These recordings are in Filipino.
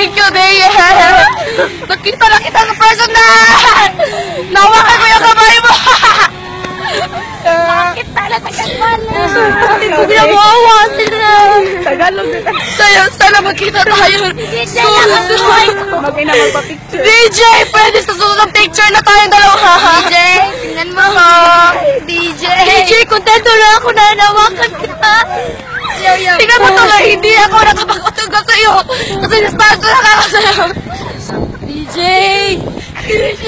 Thank you, Dea. Nakita na kita sa personal. Nawakan ko yung kamay mo. Bakit pala tagal-pala? Hindi na mawawa sila. Tagalog din. Sana, sana magkita tayo. Susunod. Magay na magpa-picture. DJ, pwede sa susunod picture na tayong dalawa. DJ, tingnan mo ko. DJ. DJ, kontento lang ako na nawakan kita. Yo, yo. Tingnan mo tuloy, hindi ako nakapag-utuga sa'yo. Kasi na-start ko na ako sa'yo. DJ! DJ!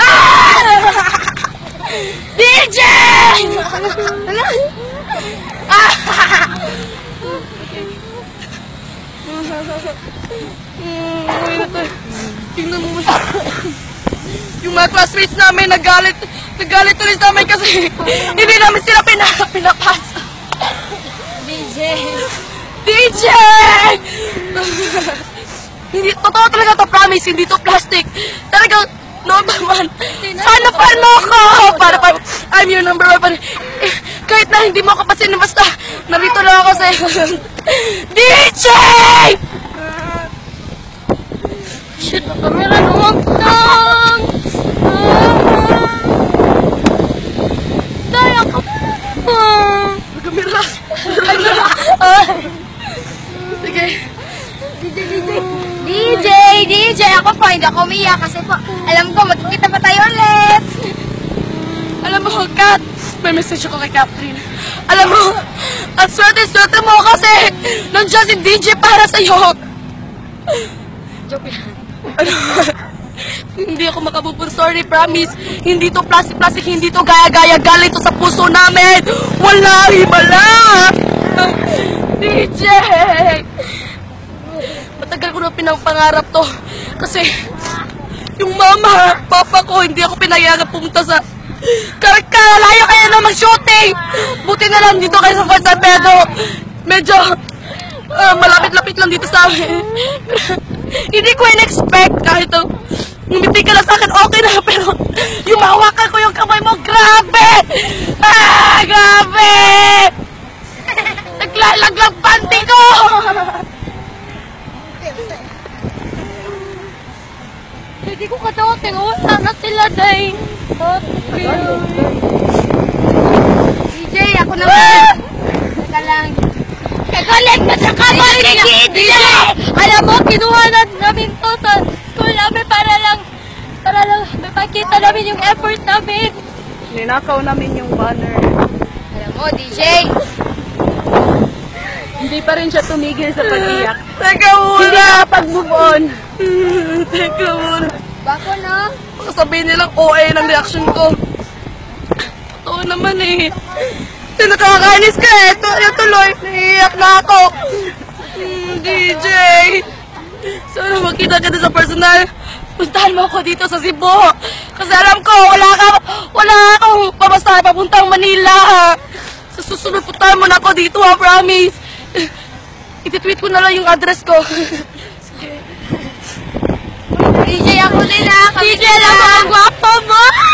Ah! DJ! Ah! Tingnan mo yung mga classmates namin nagalit, nagalit ulit sa amin kasi hindi namin sila pina, pinapasa. DJ. DJ! Hindi, totoo talaga to, promise, hindi to plastic. Talagang, number one. Sana pa mo ako! Para pa, I'm your number one. Eh, kahit na hindi mo ako pasin, basta, narito lang ako sa'yo. DJ! Shit, kamera naman lang! Daya ka Kamera! Sige. DJ, DJ. Ako po, hindi ako umiyak kasi po, alam ko, magkikita pa tayo ulit. Alam mo, Kat, may message ako kay Catherine. Alam mo, ang swerte-swerte mo kasi nandiyan si DJ para sa'yo. Joke lang. Ano? hindi ako makabubun. Sorry, promise. Hindi to plastic-plastic, hindi to gaya-gaya. Galing to sa puso namin. Wala, himala. DJ! Matagal ko na pinapangarap to. Kasi, yung mama, papa ko, hindi ako pinayagan pumunta sa Karkara, layo kayo na mag-shooting! Buti na lang dito kayo sa Fort San Pedro. Medyo, ah, malapit-lapit lang dito sa amin. hindi ko in-expect kahit uh, ngumiti ka lang sa akin, okay na, pero yung mahawakan ko yung kamay mo, grabe! Ah, grabe! Naglalaglag panty ko! Hindi Wala na sila, Day. DJ, ako naman. Teka lang. Kagalit mo sa kamay ni DJ! Alam mo, kinuha na namin to sa school namin para lang, para lang mapakita namin yung effort namin. Ninakaw namin yung banner. Alam mo, DJ. Hindi pa rin siya tumigil sa pag-iyak. Teka Hindi muna. na pag-move on. Teka muna. Bako, no? Baka sabihin nilang OA ng reaction ko. Totoo naman eh. Kasi nakakainis ka eh. Ito, yung tuloy. Naiiyak na ako. Hmm, DJ. Sana makita ka din sa personal. Puntahan mo ako dito sa Cebu. Kasi alam ko, wala ka, wala akong pamasahe papuntang Manila. ha. Sa susunod, puntahan mo na ako dito ha, promise. Ititweet ko na lang yung address ko. nila. Kami DJ, alam mo, mo!